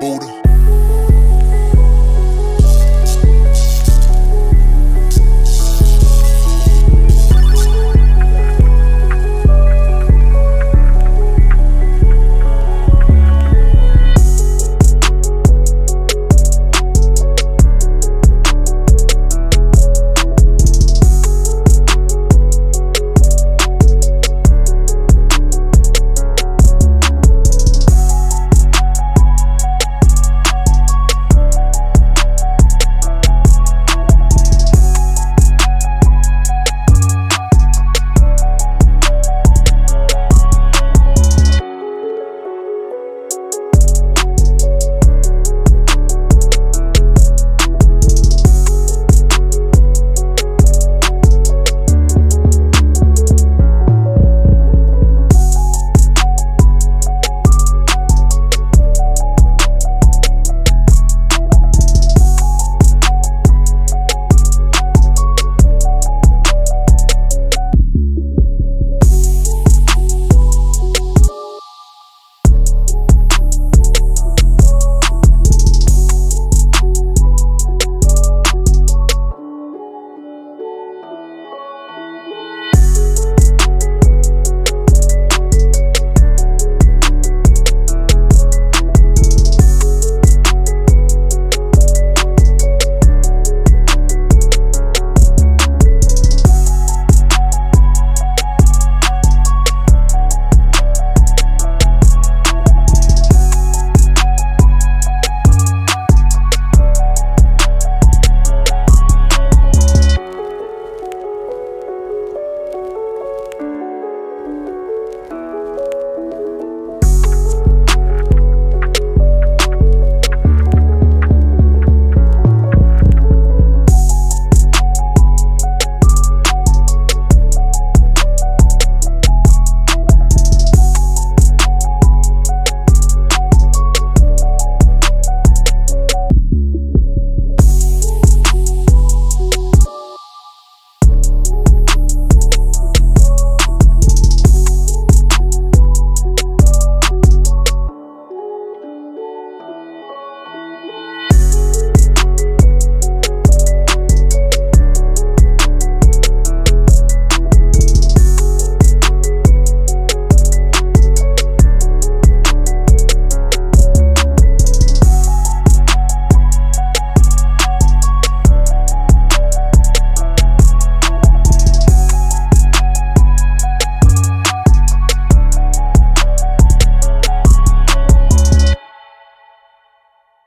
Buddha.